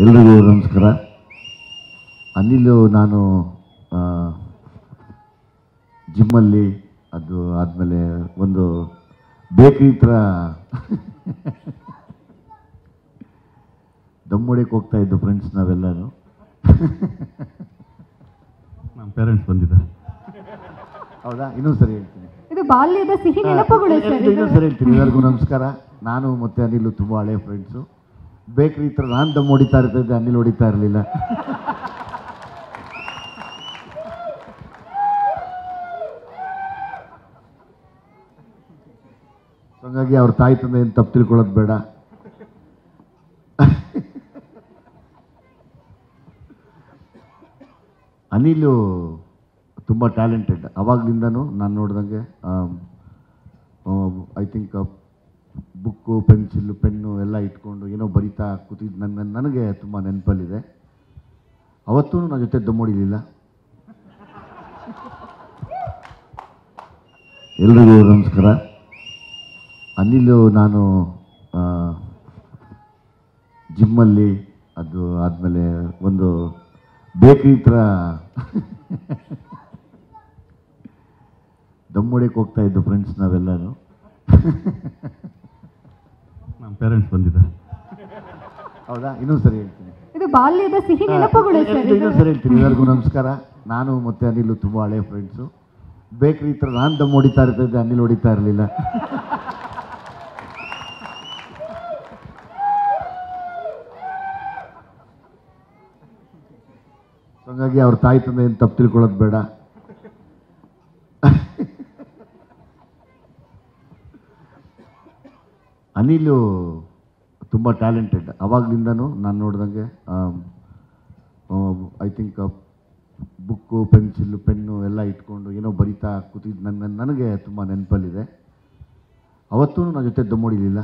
ಎಲ್ರಿಗೂ ನಮಸ್ಕಾರ. ಅನಿಲ್ ನಾನು ಜಿಮ್ಮಲ್ಲಿ ಅದು ಆದಮೇಲೆ ಒಂದು ಬೇಕ್ರಿ ಥರ ದಮ್ ಹೊಡಿಯಕ್ಕೆ ಹೋಗ್ತಾ ಇದ್ದು ಫ್ರೆಂಡ್ಸ್ ನಾವೆಲ್ಲರೂ. ನಮ್ಮ ಪೇರೆಂಟ್ಸ್ ಬಂದಿದ್ದಾರೆ. ಹೌದಾ? ಇನ್ನೊಂದು ಸರಿ ಹೇಳ್ತೀನಿ. ಇದು ಬಾಲ್ಯದ ಸಿಹಿ ನೆನಪುಗಳು ಸರ್ ಇದು. ಇನ್ನೊಂದು ಸರಿ ಹೇಳ್ತೀನಿ. ಎಲ್ಲರಿಗೂ ನಮಸ್ಕಾರ. ನಾನು ಮತ್ತು ಅನಿಲು ತುಂಬ ಹಳೆ ಫ್ರೆಂಡ್ಸು ಬೇಕ್ರಿ ಹತ್ರ ನಾನು ದಮ್ ಹೊಡಿತಾ ಇರ್ತಿದ್ದೆ ಅನಿಲ್ ಹೊಡಿತಾ ಇರಲಿಲ್ಲ. ಹಂಗಾಗಿ ಅವ್ರ ತಾಯಿ ತಂದೆ ಏನು ತಪ್ಪು ತಿಳ್ಕೊಳ್ಳೋದು ಬೇಡ. ಅನಿಲು ತುಂಬ ಟ್ಯಾಲೆಂಟೆಡ್. ಅವಾಗಲಿಂದನೂ ನಾನು ನೋಡ್ದಂಗೆ I think book, pencil, pen ಎಲ್ಲ ಇಟ್ಕೊಂಡು ಏನೋ ಬರಿತಾ ಕೂತಿದ್ದು ನನ್ನ ನನಗೆ ತುಂಬ ನೆನಪಲ್ಲಿದೆ. ಅವತ್ತೂ ನನ್ನ ಜೊತೆ ದಮ್ಮೊಡಿಲಿಲ್ಲ ಎಲ್ರಿಗೂ ನಮಸ್ಕಾರ. ಅನಿಲು ನಾನು ಜಿಮ್ಮಲ್ಲಿ ಅದು ಆದಮೇಲೆ ಒಂದು ಬೇಕ್ರಿ ಥರ ದಮ್ಮೋಡಿಗೆ ಹೋಗ್ತಾ ಇದ್ದು ಫ್ರೆಂಡ್ಸ್ ನಾವೆಲ್ಲರೂ ಪೇರೆಂಟ್ಸ್ ಬಂದಿದ್ದಾರೆ ಹೌದಾ ಇನ್ನೊಂದು ಸರಿ ಹೇಳ್ತೀನಿ ಇದು ಬಾಲ್ಯದ ಸಿಹಿ ನೆನಪುಗಳು ಸರ್ ಇದು. ಇನ್ನೊಂದು ಸರಿ ಹೇಳ್ತೀನಿ ಎಲ್ಲರಿಗೂ ನಮಸ್ಕಾರ ನಾನು ಮತ್ತೆ ಅನಿಲು ತುಂಬ ಹಳೆ ಫ್ರೆಂಡ್ಸು ಬೇಕ್ರಿ ಹತ್ರ ನಾನು ದಮ್ ಹೊಡಿತಾ ಇರ್ತಿದ್ದೆ ಅನಿಲ್ ಹೊಡಿತಾ ಇರಲಿಲ್ಲ ಹಂಗಾಗಿ ಅವ್ರ ತಾಯಿ ತಂದೆ ಏನು ತಪ್ಪು ತಿಳ್ಕೊಳ್ಳೋದು ಬೇಡ ಅನಿಲು ತುಂಬ ಟ್ಯಾಲೆಂಟೆಡ್ ಅವಾಗ್ಲಿಂದನೂ ನಾನು ನೋಡ್ದಂಗೆ I think book pencil pen ಎಲ್ಲ ಇಟ್ಕೊಂಡು ಏನೋ ಬರಿತಾ ಕೂತಿದ್ದು ನನ್ನ ನನಗೆ ತುಂಬ ನೆನಪಲ್ಲಿದೆ. ಅವತ್ತೂ ನನ್ನ ಜೊತೆ ದಮ್ಮೊಡಿಲಿಲ್ಲ